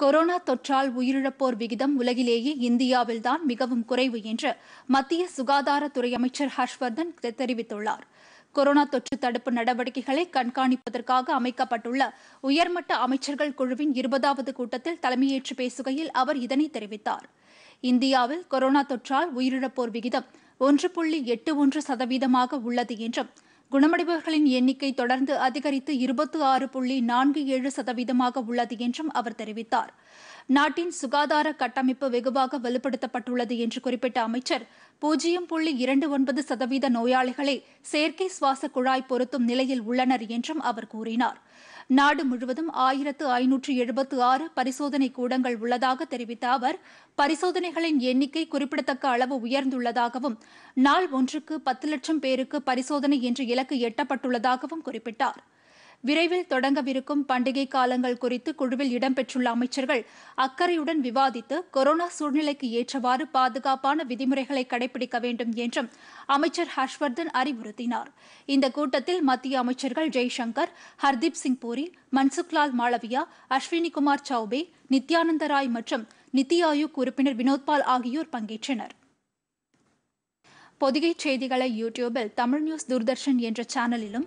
Corona தொற்றால் உயிரிழப்போர் விகிதம் உலகிலேயே இந்தியாவில்தான் மிகவும் குறைவு என்று மத்திய சுகாதாரத்துறை அமைச்சர் ஹர்ஷ்வர்தன் தெரிவித்துள்ளார். கொரோனா தொற்று தடுப்பு நடவடிக்கைகளை கண்காணிப்பதற்காக அமைக்கப்பட்டுள்ள உயர்மட்ட அமைச்சர்கள் குழுவின் இருபதாவது கூட்டத்தில் தலைமையேற்று பேசுகையில் அவர் இதனை தெரிவித்தார். இந்தியாவில் கொரோனா தொற்றால் உயிரிழப்போர் விகிதம் ஒன்று புள்ளி எட்டு ஒன்று சதவீதமாக உள்ளது என்றும் குணமடைபவர்களின் எண்ணிக்கை தொடர்ந்து அதிகரித்து இருபத்தி ஆறு புள்ளி நான்கு ஏழு சதவீதமாக உள்ளது என்றும் அவர் தெரிவித்தார். நாட்டின் சுகாதார கட்டமைப்பு வெகுவாக வலுப்படுத்தப்பட்டுள்ளது என்று குறிப்பிட்ட அமைச்சர் பூஜ்ஜியம் புள்ளி இரண்டு ஒன்பது சதவீத நோயாளிகளே செயற்கை சுவாச குழாய் பொருத்தும் நிலையில் உள்ளனர் என்றும் அவர் கூறினார். நாடு முழுவதும் ஆயிரத்து ஐநூற்று எழுபத்து ஆறு பரிசோதனை கூடங்கள் உள்ளதாக தெரிவித்த அவர் பரிசோதனைகளின் எண்ணிக்கை குறிப்பிடத்தக்க அளவு உயர்ந்துள்ளதாகவும் நாள் ஒன்றுக்கு பத்து லட்சம் பேருக்கு பரிசோதனை என்ற இலக்கு எட்டப்பட்டுள்ளதாகவும் குறிப்பிட்டார். விரைவில் தொடங்கவிருக்கும் பண்டிகை காலங்கள் குறித்து குழுவில் இடம்பெற்றுள்ள அமைச்சர்கள் அக்கறையுடன் விவாதித்து கொரோனா சூழ்நிலைக்கு ஏற்றவாறு பாதுகாப்பான விதிமுறைகளை கடைபிடிக்க வேண்டும் என்றும் அமைச்சர் ஹர்ஷ்வர்தன் அறிவுறுத்தினார். இந்த கூட்டத்தில் மத்திய அமைச்சர்கள் ஜெய்சங்கர் ஹர்தீப் சிங் பூரி மன்சுக்லால் மாளவியா அஸ்வினி குமார் சௌபே நித்யானந்த ராய் மற்றும் நித்தி ஆயோக் உறுப்பினர் வினோத்பால் ஆகியோர் பங்கேற்றனர். பொதிகை செய்திகளை யூடியூபில் தமிழ் நியூஸ் தூர்தர்ஷன் என்ற சேனலிலும்